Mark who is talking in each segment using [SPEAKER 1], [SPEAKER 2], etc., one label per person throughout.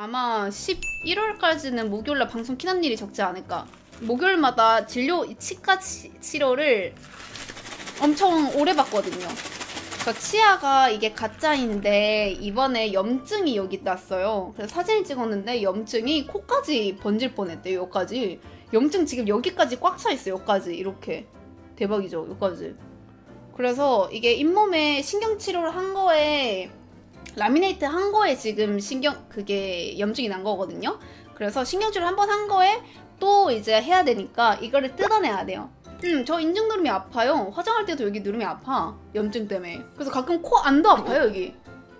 [SPEAKER 1] 아마 11월까지는 목요일날 방송 키는 일이 적지 않을까. 목요일마다 진료 치과 치, 치료를 엄청 오래 받거든요. 그래서 치아가 이게 가짜인데 이번에 염증이 여기 났어요. 그래서 사진을 찍었는데 염증이 코까지 번질 뻔했대요. 여기까지. 염증 지금 여기까지 꽉 차 있어요. 여기까지 이렇게 대박이죠. 여기까지. 그래서 이게 잇몸에 신경 치료를 한 거에 라미네이트 한 거에 지금 신경 그게 염증이 난 거거든요. 그래서 신경치료 한번 한 거에 또 이제 해야 되니까 이거를 뜯어내야 돼요. 음, 저 인중 누름이 아파요. 화장할 때도 여기 누름이 아파. 염증 때문에. 그래서 가끔 코 안도 아파요, 여기.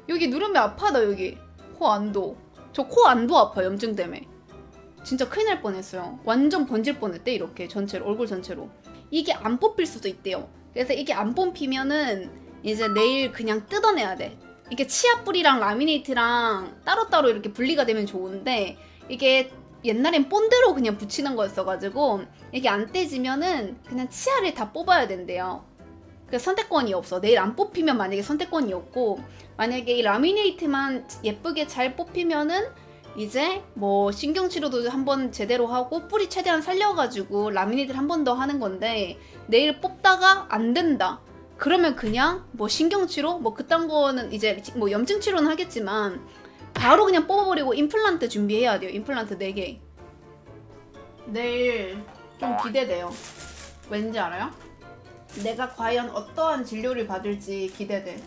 [SPEAKER 1] 여기 누름이 아파다, 여기. 코 안도. 저 코 안도 아파, 염증 때문에. 진짜 큰일 날 뻔했어요. 완전 번질 뻔했대, 이렇게. 전체로, 얼굴 전체로. 이게 안 뽑힐 수도 있대요. 그래서 이게 안 뽑히면은 이제 내일 그냥 뜯어내야 돼. 이게 치아 뿌리랑 라미네이트랑 따로따로 이렇게 분리가 되면 좋은데 이게 옛날엔 본드로 그냥 붙이는 거였어가지고 이게 안 떼지면은 그냥 치아를 다 뽑아야 된대요. 그 선택권이 없어. 내일 안 뽑히면 만약에 선택권이 없고 만약에 이 라미네이트만 예쁘게 잘 뽑히면은 이제 뭐 신경치료도 한번 제대로 하고 뿌리 최대한 살려가지고 라미네이트를 한 번 더 하는 건데 내일 뽑다가 안 된다. 그러면 그냥 뭐 신경치료 뭐 그딴 거는 이제 뭐 염증 치료는 하겠지만 바로 그냥 뽑아버리고 임플란트 준비해야 돼요. 임플란트 4개. 내일 좀 기대돼요. 왠지 알아요? 내가 과연 어떠한 진료를 받을지 기대돼.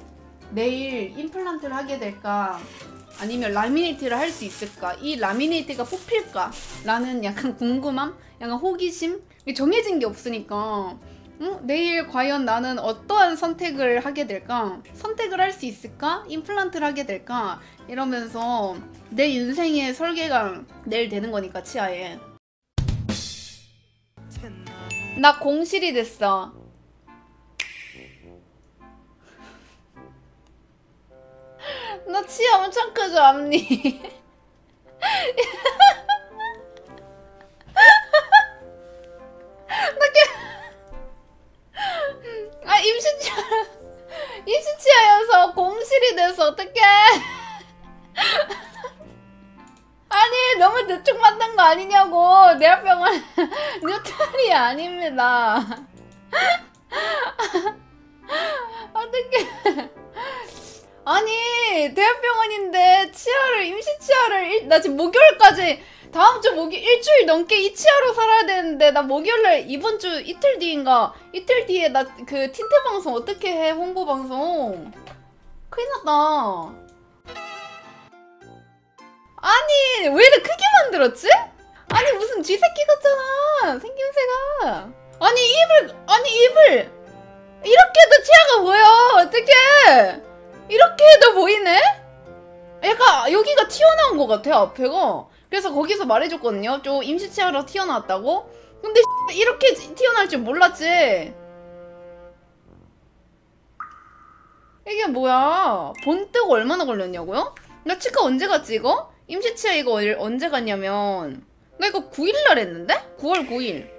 [SPEAKER 1] 내일 임플란트를 하게 될까? 아니면 라미네이트를 할 수 있을까? 이 라미네이트가 뽑힐까? 라는 약간 궁금함? 약간 호기심? 정해진 게 없으니까 응? 내일 과연 나는 어떠한 선택을 하게 될까? 선택을 할 수 있을까? 임플란트를 하게 될까? 이러면서 내 인생의 설계가 내일 되는 거니까 치아에 나 공실이 됐어 나 치아 엄청 크죠 앞니 돼서 어떡해. 아니 너무 대충 만든 거 아니냐고. 대학병원 뉴트리 아닙니다. 어떡해. 아니 대학병원인데 치아를 임시치아를 나 지금 목요일까지 다음 주 목요 일주일 넘게 이 치아로 살아야 되는데 나 목요일날 이번 주 이틀 뒤인가? 이틀 뒤에 나 그 틴트 방송 어떻게 해 홍보 방송 큰일 났다 아니 왜 이렇게 크게 만들었지? 아니 무슨 쥐새끼 같잖아 생김새가 아니 입을 아니 입을 이렇게 해도 치아가 보여 어떡해 이렇게 해도 보이네? 약간 여기가 튀어나온 것 같아 앞에가 그래서 거기서 말해줬거든요. 좀 임시치아로 튀어나왔다고. 근데 이렇게 튀어나올 줄 몰랐지. 이게 뭐야? 본 뜨고 얼마나 걸렸냐고요? 나 치과 언제 갔지 이거? 임시치아 이거 언제 갔냐면 나 이거 9일날 했는데? 9월 9일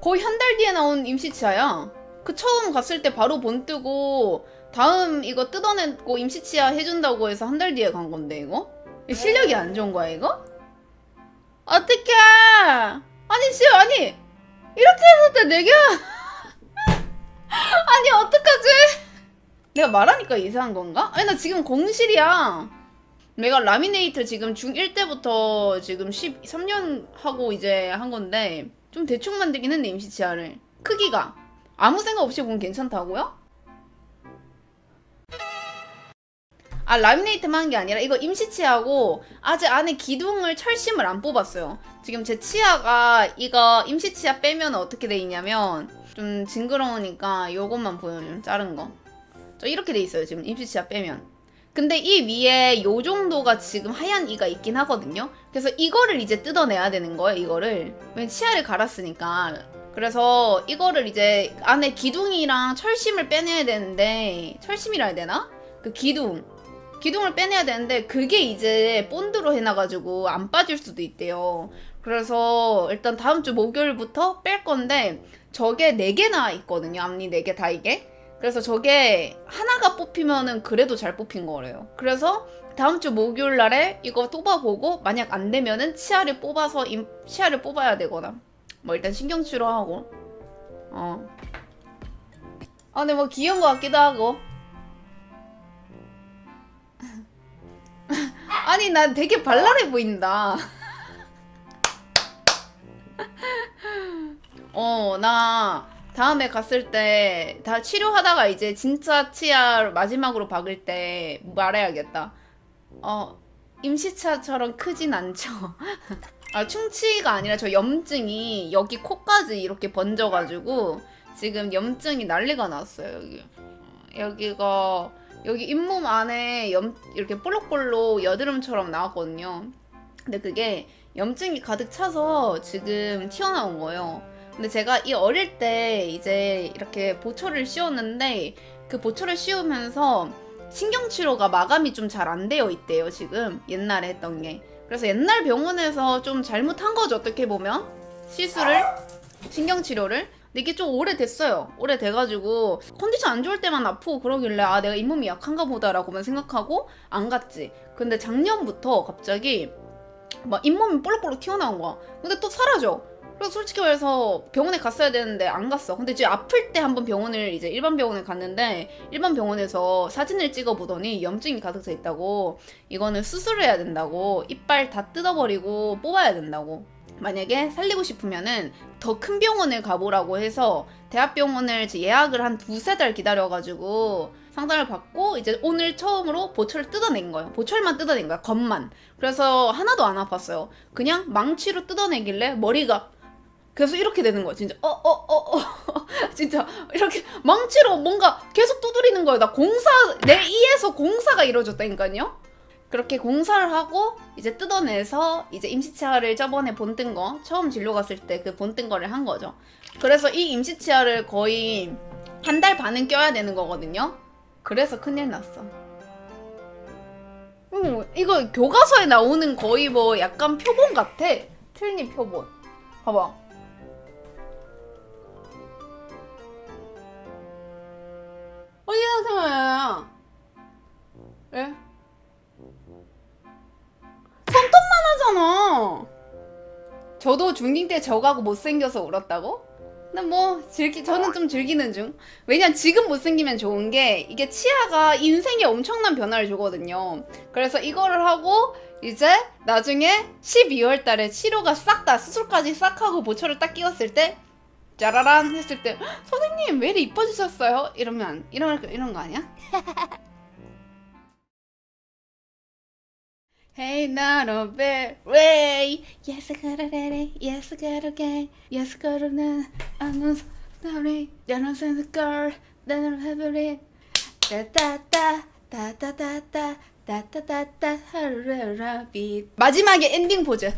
[SPEAKER 1] 거의 한 달 뒤에 나온 임시치아야 그 처음 갔을 때 바로 본 뜨고 다음 이거 뜯어내고 임시치아 해준다고 해서 한 달 뒤에 간 건데 이거? 실력이 안 좋은 거야 이거? 어떡해! 아니, 씨, 아니! 이렇게 했을 때 4개! 아니, 어떡하지? 내가 말하니까 이상한 건가? 아니, 나 지금 공실이야. 내가 라미네이트 지금 중1 때부터 지금 13년 하고 이제 한 건데, 좀 대충 만들긴 했네, 임시 치아를. 크기가. 아무 생각 없이 보면 괜찮다고요? 아 라미네이트만 한 게 아니라 이거 임시 치아고 아직 안에 기둥을 철심을 안 뽑았어요. 지금 제 치아가 이거 임시 치아 빼면 어떻게 돼 있냐면 좀 징그러우니까 요것만 보여요. 자른 거. 저 이렇게 돼 있어요. 지금 임시치아 빼면. 근데 이 위에 요 정도가 지금 하얀 이가 있긴 하거든요. 그래서 이거를 이제 뜯어내야 되는 거예요. 이거를. 왜 치아를 갈았으니까. 그래서 이거를 이제 안에 기둥이랑 철심을 빼내야 되는데 철심이라 해야 되나? 그 기둥 기둥을 빼내야 되는데 그게 이제 본드로 해놔가지고 안 빠질 수도 있대요. 그래서 일단 다음 주 목요일부터 뺄 건데 저게 4개나 있거든요. 앞니 4개 다 이게. 그래서 저게 하나가 뽑히면은 그래도 잘 뽑힌 거래요. 그래서 다음 주 목요일 날에 이거 뽑아보고 만약 안 되면은 치아를 뽑아서 임, 치아를 뽑아야 되거나 뭐 일단 신경 치료하고 어. 아 근데 뭐 귀여운 것 같기도 하고 아니 난 되게 발랄해 보인다 어나 다음에 갔을 때 다 치료하다가 이제 진짜 치아 마지막으로 박을 때 말해야겠다. 어 임시차처럼 크진 않죠. 아 충치가 아니라 저 염증이 여기 코까지 이렇게 번져가지고 지금 염증이 난리가 났어요 여기. 어, 여기가 여기 잇몸 안에 염 이렇게 볼록볼록 여드름처럼 나왔거든요. 근데 그게 염증이 가득 차서 지금 튀어나온 거예요 근데 제가 이 어릴 때 이제 이렇게 보초를 씌웠는데 그 보초를 씌우면서 신경치료가 마감이 좀 잘 안 되어 있대요 지금. 옛날에 했던 게. 그래서 옛날 병원에서 좀 잘못한 거죠 어떻게 보면? 시술을? 신경치료를? 근데 이게 좀 오래됐어요. 오래돼가지고 컨디션 안 좋을 때만 아프고 그러길래 아 내가 잇몸이 약한가 보다라고만 생각하고 안 갔지. 근데 작년부터 갑자기 막 잇몸이 볼록볼록 튀어나온 거야. 근데 또 사라져 그래서 솔직히 말해서 병원에 갔어야 되는데 안 갔어. 근데 이제 아플 때 한번 병원을 이제 일반 병원에 갔는데 일반 병원에서 사진을 찍어 보더니 염증이 가득 차 있다고 이거는 수술을 해야 된다고 이빨 다 뜯어버리고 뽑아야 된다고. 만약에 살리고 싶으면은 더 큰 병원을 가보라고 해서 대학병원을 예약을 한 두세 달 기다려가지고 상담을 받고 이제 오늘 처음으로 보철을 뜯어낸 거예요. 보철만 뜯어낸 거야. 겉만. 그래서 하나도 안 아팠어요. 그냥 망치로 뜯어내길래 머리가 그래서 이렇게 되는 거야. 진짜 어어 어 어, 진짜 이렇게 망치로 뭔가 계속 두드리는 거야 나 공사 내 이에서 공사가 이루어졌다니까요. 그렇게 공사를 하고 이제 뜯어내서 이제 임시치아를 저번에 본뜬 거 처음 진료 갔을 때 그 본뜬 거를 한 거죠. 그래서 이 임시치아를 거의 한 달 반은 껴야 되는 거거든요. 그래서 큰일 났어. 음, 이거 교과서에 나오는 거의 뭐 약간 표본 같아. 틀니 표본. 봐봐 어디다 생각해? 왜? 손톱만 하잖아. 저도 중딩 때 저가고 못생겨서 울었다고? 근데 뭐 즐기 저는 좀 즐기는 중. 왜냐 지금 못생기면 좋은 게 이게 치아가 인생에 엄청난 변화를 주거든요. 그래서 이거를 하고 이제 나중에 12월 달에 치료가 싹 다 수술까지 싹 하고 보초를 딱 끼웠을 때 짜라란 했을 때 선생님 왜 이렇게 이뻐지셨어요? 이러면 이런 이런 거 아니야? Hey, not a bad way. Yes, I got it. Yes, I got it. Okay. Yes, I got it. I'm not sorry. You're not a girl. Then I'm happy. Da da da da da da da da da da da. 마지막에 엔딩 포즈.